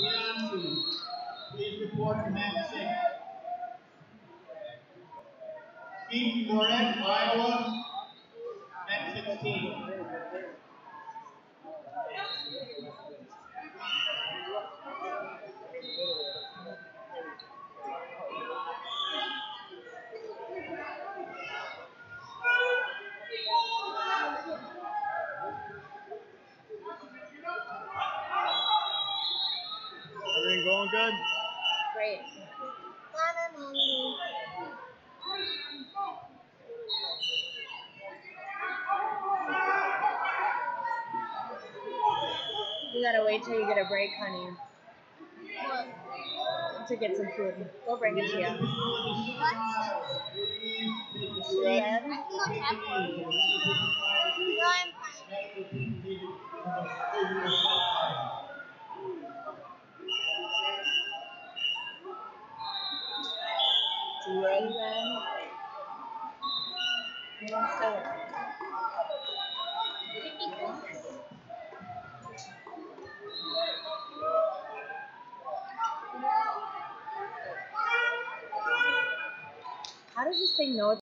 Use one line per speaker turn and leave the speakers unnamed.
Bianchi, please report to mat six. Keith Moret, Iowa, mat 16.
Everything going good?
Great. You gotta wait till you get a break, honey. To get some food. We'll bring it to you.
Red.
You ready, Ren? Want? How does this know it's